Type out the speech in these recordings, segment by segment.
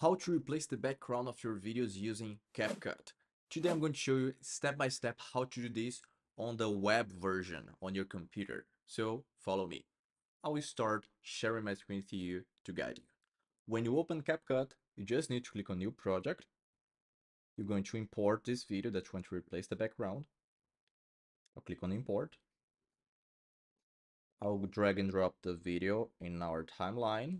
how to replace the background of your videos using CapCut. Today I'm going to show you step by step how to do this on the web version on your computer. So follow me. I will start sharing my screen with you to guide you. When you open CapCut, you just need to click on new project. You're going to import this video that you want to replace the background. I'll click on import. I'll drag and drop the video in our timeline.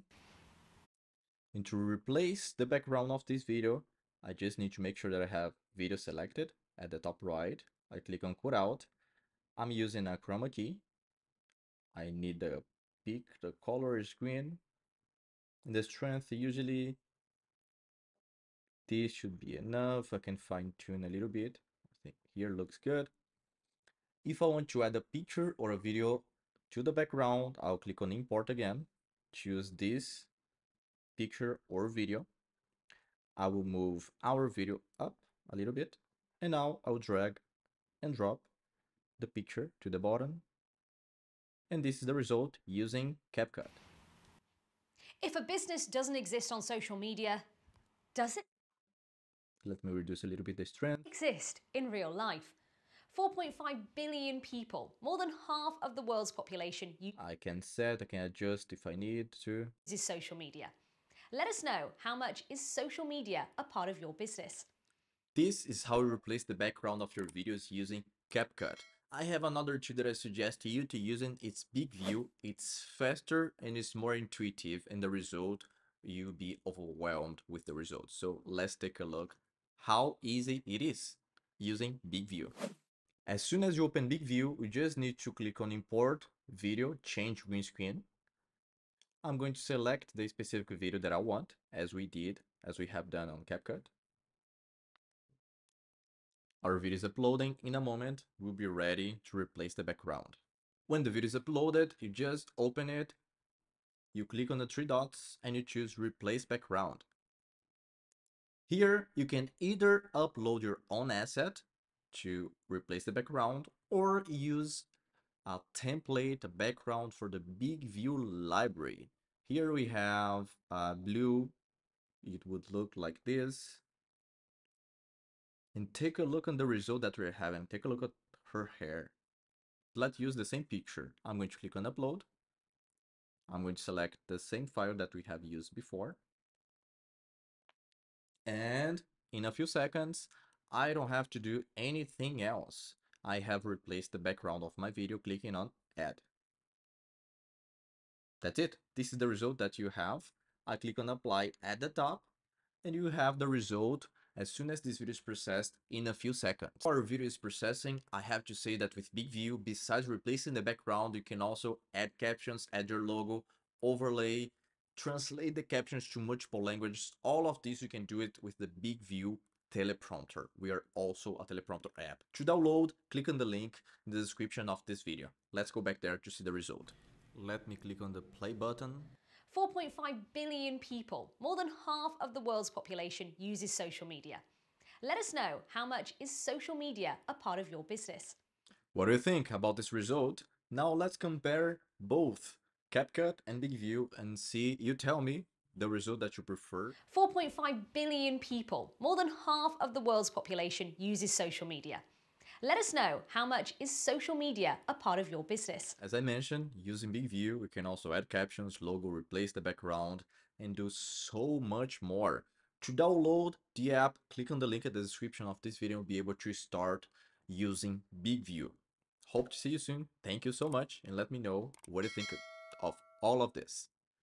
And to replace the background of this video, I just need to make sure that I have video selected at the top right. I click on cutout. I'm using a chroma key. I need the peak, the color is green. And the strength, usually this should be enough. I can fine tune a little bit. I think here looks good. If I want to add a picture or a video to the background, I'll click on import again, choose this picture or video. I will move our video up a little bit. And now I'll drag and drop the picture to the bottom. And this is the result using CapCut. If a business doesn't exist on social media, does it Let me reduce a little bit the strength. exist in real life? 4.5 billion people, more than half of the world's population, I can set, I can adjust if I need to. This is social media. Let us know how much is social media a part of your business. This is how you replace the background of your videos using CapCut. I have another tool that I suggest you to using. It's BIGVU. It's faster and it's more intuitive and the result you'll be overwhelmed with the results. So let's take a look how easy it is using BIGVU. As soon as you open BIGVU, you just need to click on import video, change green screen. I'm going to select the specific video that I want as we did, as we have done on CapCut. Our video is uploading. In a moment, we'll be ready to replace the background. When the video is uploaded, you just open it, you click on the three dots and you choose replace background. Here, you can either upload your own asset to replace the background or use a template, a background for the BIGVU library. Here we have uh, blue, it would look like this and take a look on the result that we're having. Take a look at her hair. Let's use the same picture. I'm going to click on upload. I'm going to select the same file that we have used before. And in a few seconds, I don't have to do anything else. I have replaced the background of my video clicking on add. That's it. This is the result that you have. I click on apply at the top and you have the result as soon as this video is processed in a few seconds. Our video is processing, I have to say that with BIGVU, besides replacing the background, you can also add captions, add your logo, overlay, translate the captions to multiple languages. All of this you can do it with the BIGVU teleprompter. We are also a teleprompter app. To download, click on the link in the description of this video. Let's go back there to see the result. Let me click on the play button. 4.5 billion people, more than half of the world's population, uses social media. Let us know how much is social media a part of your business. What do you think about this result? Now let's compare both CapCut and BIGVU and see, you tell me the result that you prefer. 4.5 billion people, more than half of the world's population, uses social media. Let us know how much is social media a part of your business. As I mentioned, using BIGVU, we can also add captions, logo, replace the background, and do so much more. To download the app, click on the link in the description of this video and be able to start using BIGVU. Hope to see you soon. Thank you so much and let me know what you think of all of this.